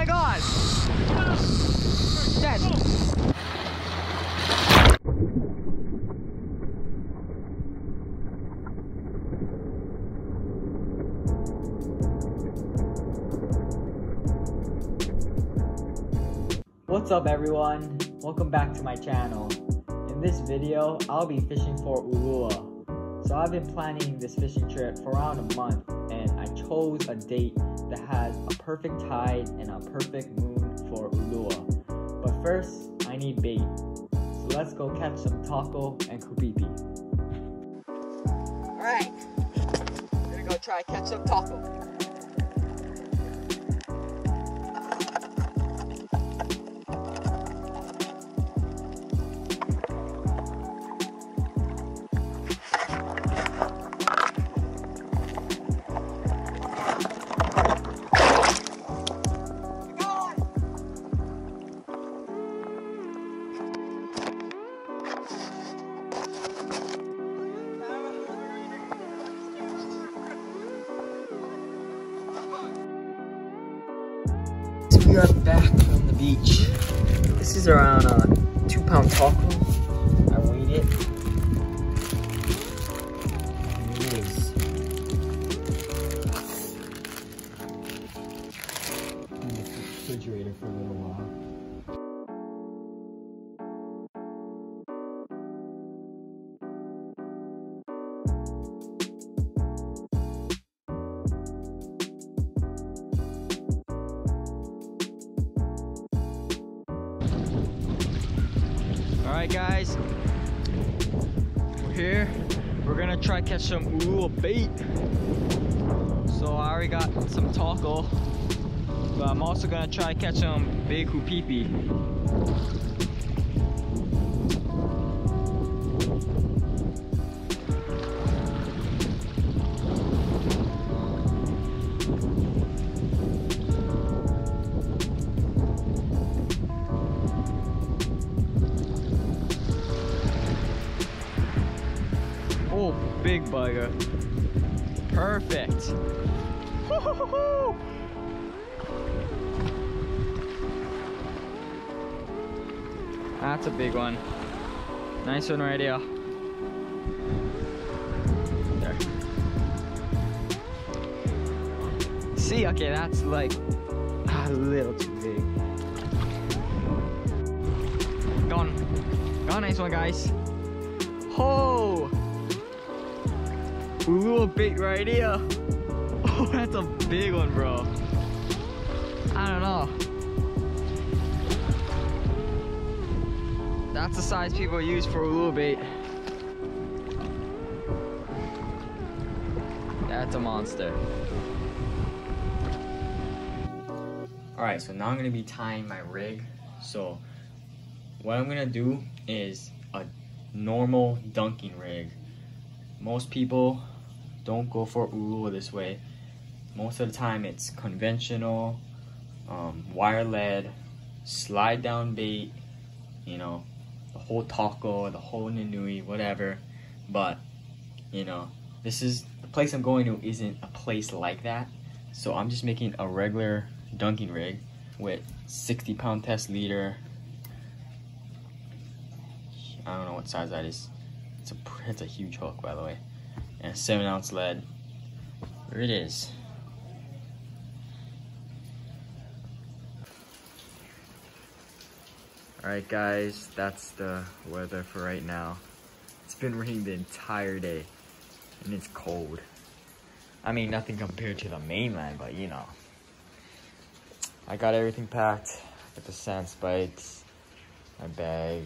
my god! Dead. What's up everyone? Welcome back to my channel. In this video, I'll be fishing for Ulua. So I've been planning this fishing trip for around a month and I chose a date that has a perfect tide and a perfect moon for Ulua. But first, I need bait. So let's go catch some tako and kupipi. Alright, we're gonna go try catch some tako. Back from the beach. This is around a two pound tako. I weighed it. It is. In the refrigerator for a little while. Right, guys. We're here. We're gonna try catch some ulua bait. So I already got some tako, but I'm also gonna try catch some big kupipi. Oh, big bugger. Perfect. That's a big one. Nice one right here. There. See, okay, that's like a little too big. Gone. Gone, nice one, guys. Oh! Ulua bait right here. Oh, that's a big one, bro. I don't know. That's the size people use for Ulua bait. That's a monster. Alright, so now I'm gonna be tying my rig. So, what I'm gonna do is a normal dunking rig. Most people don't go for Ulua this way. Most of the time it's conventional, um, wire lead, slide down bait, you know, the whole tako, the whole nanui, whatever. But, you know, this is, the place I'm going to isn't a place like that. So I'm just making a regular dunking rig with 60 pound test leader. I don't know what size that is. It's a, it's a huge hook, by the way. And a 7 ounce lead. There it is. Alright guys, that's the weather for right now. It's been raining the entire day. And it's cold. I mean, nothing compared to the mainland, but you know. I got everything packed. Got the sand spikes, my bag.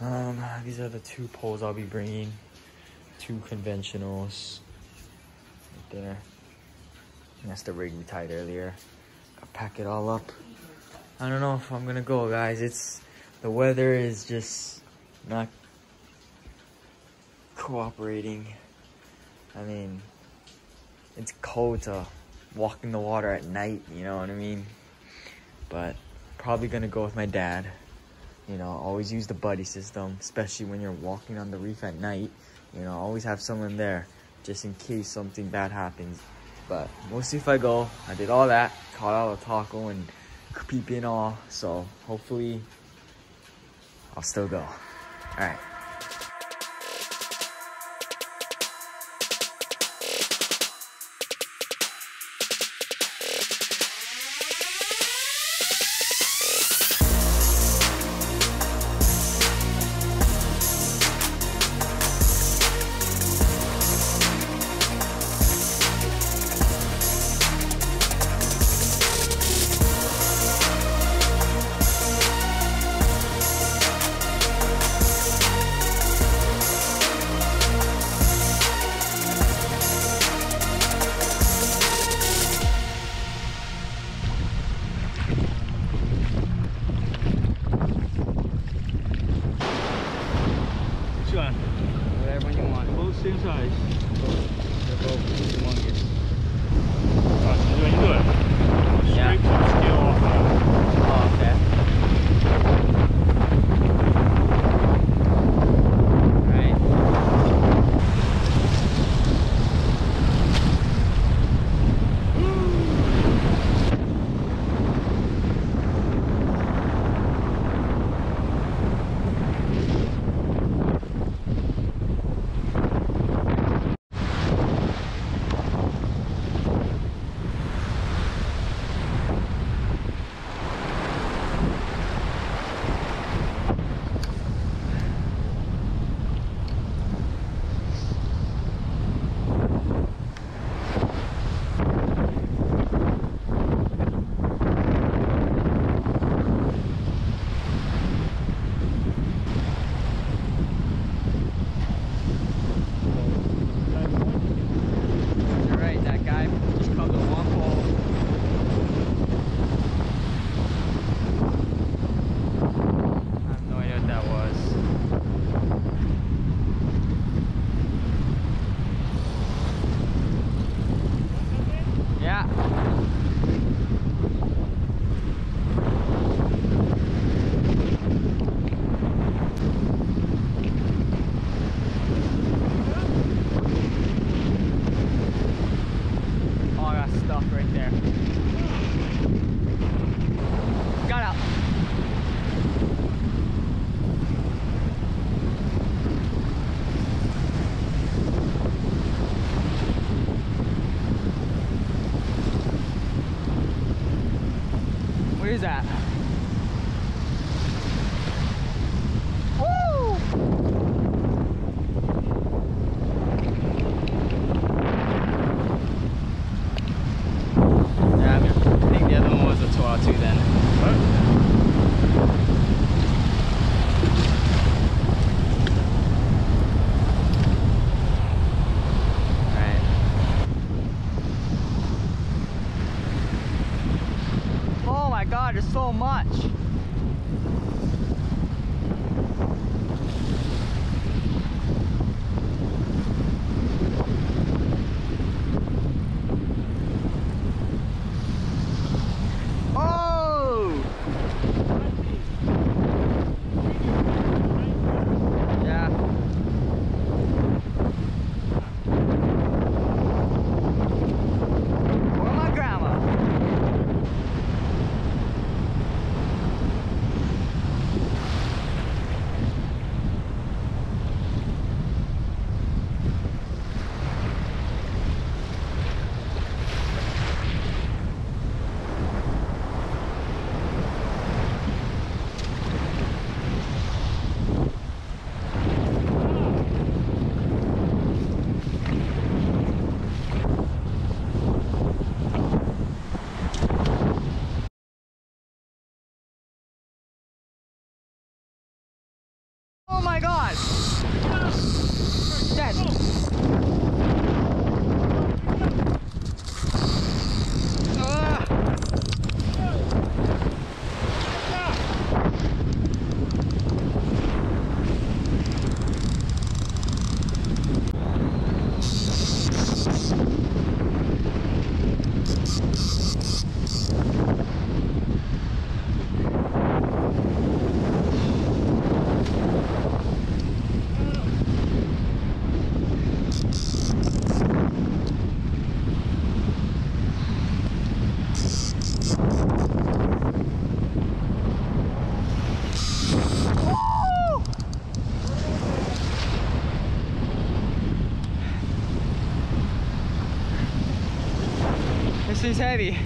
Um, these are the two poles I'll be bringing. Two conventionals. Right there. And that's the rig we tied earlier. Gotta pack it all up. I don't know if I'm gonna go, guys. It's the weather is just not cooperating. I mean, it's cold to walk in the water at night, you know what I mean? But probably gonna go with my dad. You know, always use the buddy system, especially when you're walking on the reef at night. You know, always have someone there just in case something bad happens. but see if I go. I did all that, caught out a tako and peep in all, so hopefully I'll still go. All right. A 202 then. série.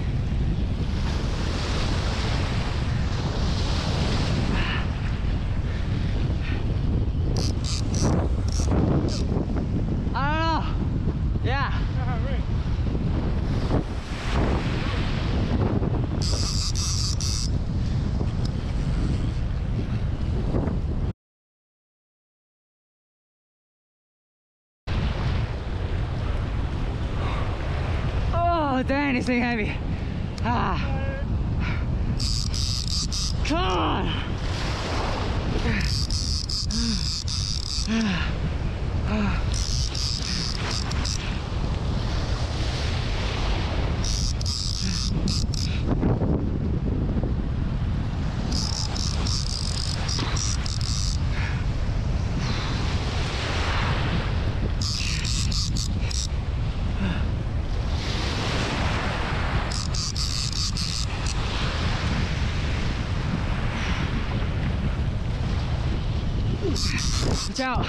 Oh, dang, this thing heavy. Ah. Come on. Ah. Ah. Ah. Watch out.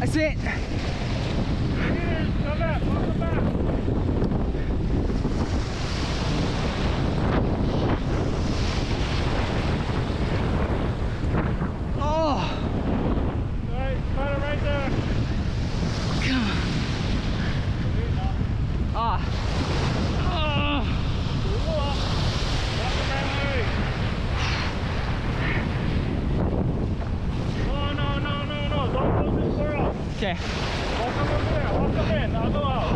That's it. Come back, come back. Oh, Right, cut it right there. come on. Ah. Oh. Walk the right way. No, no, no, no, no. Don't go this far out. Okay. Walk up over there. Walk up in. I'll go out.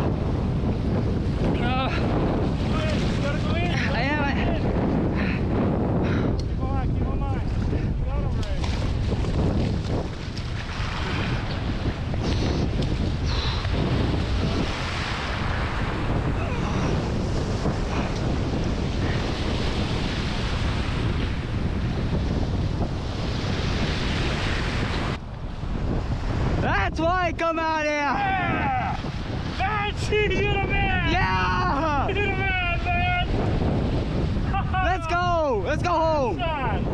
Uh, Go in. You gotta go in. I am. I, Keep on mind. Keep on mind. Get out over there. that's why I come out here. Yeah! That's. You're the man. Yeah. You're the man, man. Let's go. Let's go home. Dang.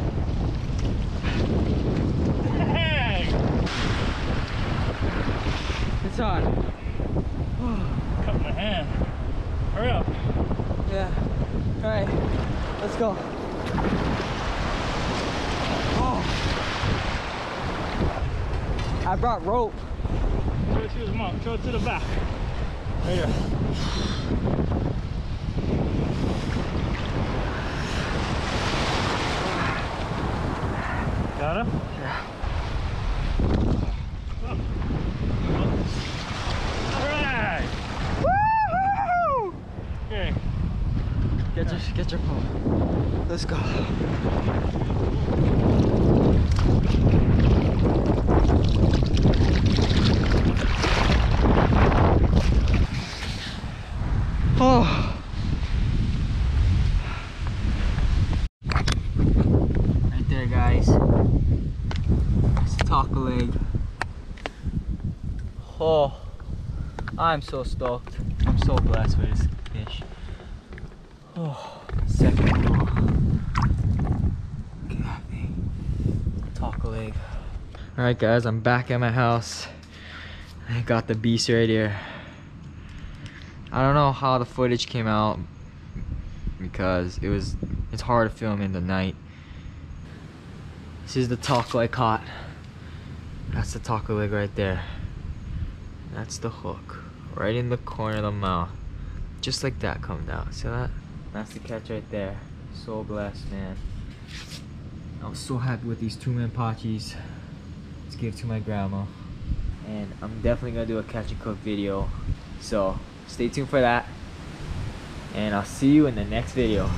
It's on. Cut my hand. Hurry up. Yeah. All right. Let's go. Oh. I brought rope. To his mom. Show it to the back. Right here. Got him? Yeah. Alright. Woo! Okay. Get your get your phone. Let's go. Oh. Right there, guys. It's a tako leg. Oh, I'm so stoked. I'm so blessed with this fish. Oh, second claw. Look at that. Tako leg. Alright guys, I'm back at my house. I got the beast right here. I don't know how the footage came out because it was it's hard to film in the night. This is the tako I caught. That's the tako leg right there. That's the hook. Right in the corner of the mouth. Just like that coming out. See that? That's the catch right there. So blessed, man. I was so happy with these two man pachis. Let's give to my grandma. And I'm definitely gonna do a catch and cook video. So stay tuned for that. And I'll see you in the next video.